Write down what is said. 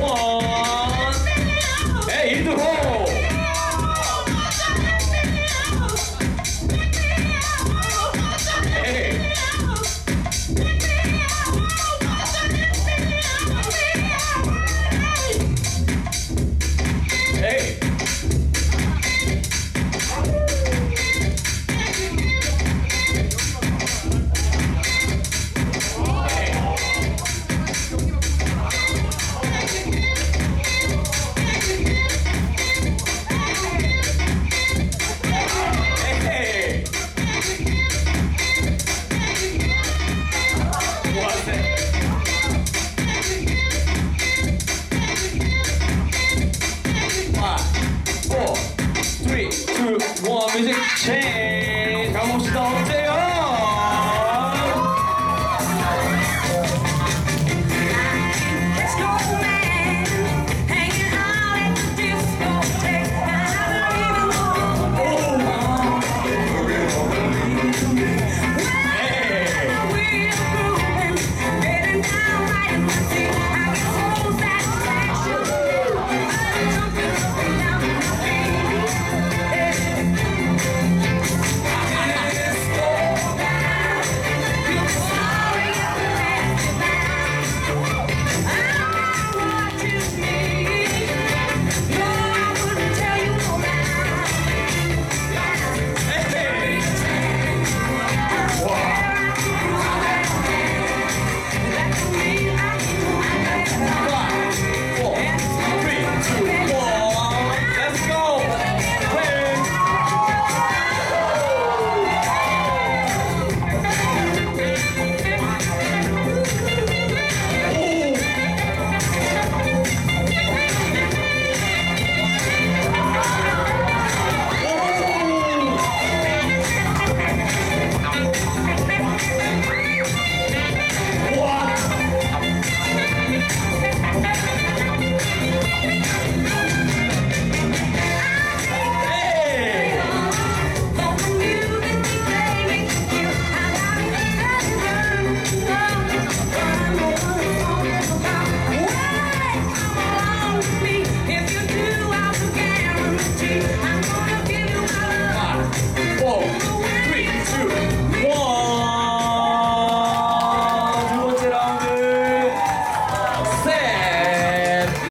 哇 one music change 가봅시다